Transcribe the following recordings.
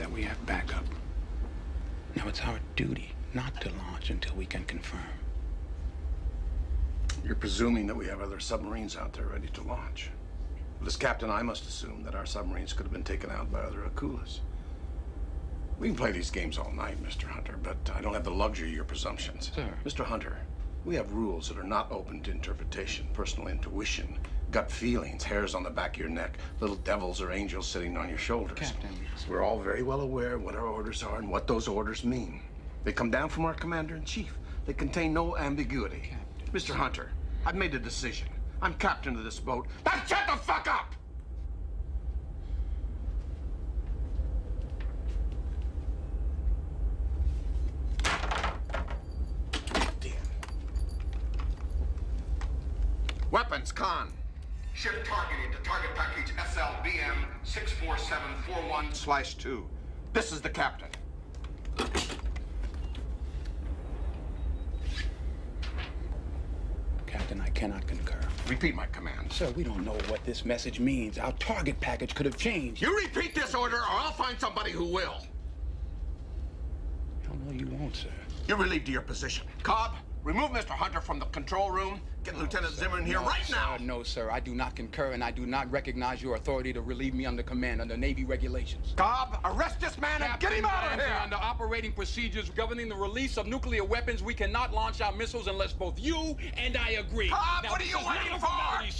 that we have backup. Now it's our duty not to launch until we can confirm. You're presuming that we have other submarines out there ready to launch. But as captain, I must assume that our submarines could have been taken out by other Akulas. We can play these games all night, Mr. Hunter, but I don't have the luxury of your presumptions. Sir. Mr. Hunter, we have rules that are not open to interpretation, personal intuition, gut feelings, hairs on the back of your neck, little devils or angels sitting on your shoulders. Captain. We're all very well aware what our orders are and what those orders mean. They come down from our commander in chief. They contain no ambiguity. Captain. Mr. Hunter, I've made a decision. I'm captain of this boat. Now shut the fuck up! Damn. Weapons, con. Ship targeting to target package SLBM 64741 slash 2. This is the captain. Captain, I cannot concur. Repeat my command. Sir, we don't know what this message means. Our target package could have changed. You repeat this order, or I'll find somebody who will. Hell no, you won't, sir. You're relieved of your position. Cobb, remove Mr. Hunter from the control room. Get Lieutenant Zimmer in here No, right sir, now. No, sir, I do not concur, and I do not recognize your authority to relieve me under command under Navy regulations. Cobb, arrest this man and get him out of Captain, here! Under operating procedures governing the release of nuclear weapons, we cannot launch our missiles unless both you and I agree. Cobb, now, what are you is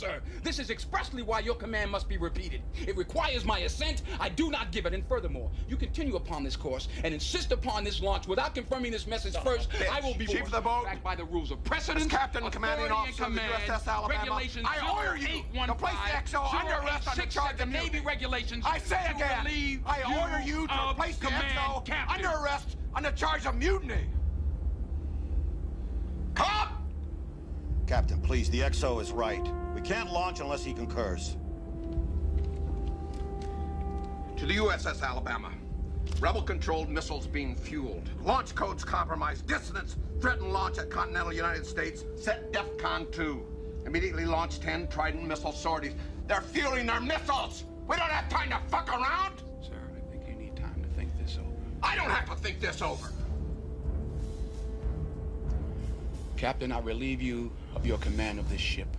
sir. This is expressly why your command must be repeated. It requires my assent. I do not give it. And furthermore, you continue upon this course and insist upon this launch without confirming this message first. bitch. I will be Chief of the boat. back by the rules of precedence, As captain commanding officer of the command, USS Alabama, regulations I order you to place the XO under arrest on 0866 charge the of Navy mutiny. regulations. I say again, I order you to place the XO under arrest under charge of mutiny. Cobb! Captain, please, the XO is right. We can't launch unless he concurs. To the USS Alabama. Rebel-controlled missiles being fueled. Launch codes compromised. Dissonance. Threaten launch at continental United States. Set DEFCON 2. Immediately launch 10 Trident missile sorties. They're fueling their missiles! We don't have time to fuck around! Sir, I think you need time to think this over. I don't have to think this over. Captain, I relieve you of your command of this ship.